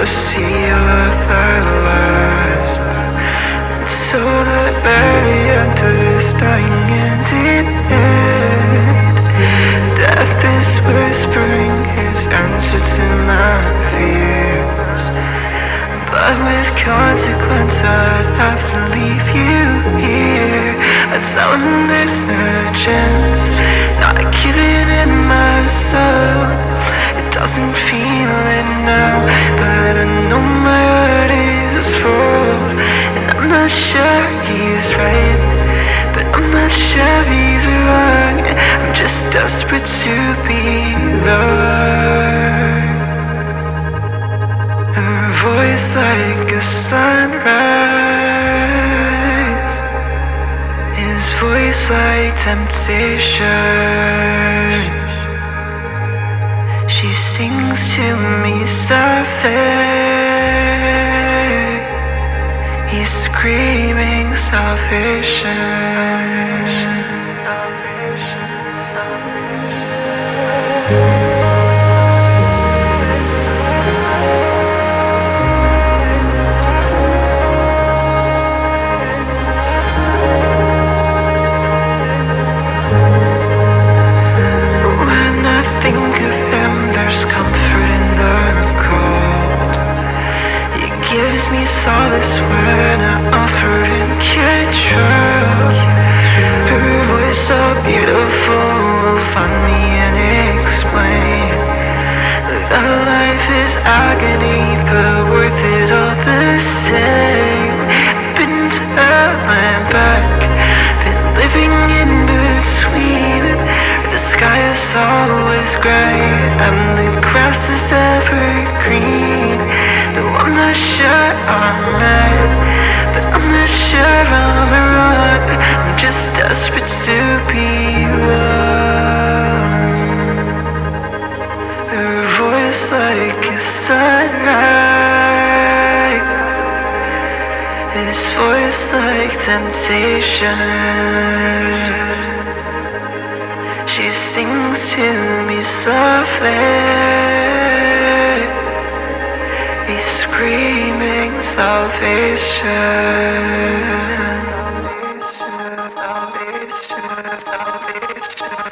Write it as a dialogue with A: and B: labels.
A: a seal of the last and So the very end is dying and deep end Death is whispering his answer to my fears But with consequence I'd have to leave you here. I'd tell him there's no chance Not giving not sure he's right But I'm not sure he's wrong. I'm just desperate to be loved Her voice like a sunrise. His voice like temptation. She sings to me softly screaming salvation gives me solace when I offer him control. Her voice so beautiful will find me and explain that life is agony, but worth it all the same. I've been to my back, been living in between. The sky is always gray and the grass is evergreen. I'm not sure I'm right, but I'm not sure I'm wrong. I'm just desperate to be loved. Her voice like a sunrise, his voice like temptation. She sings to me softly. He's screaming salvation. Salvation, salvation, salvation.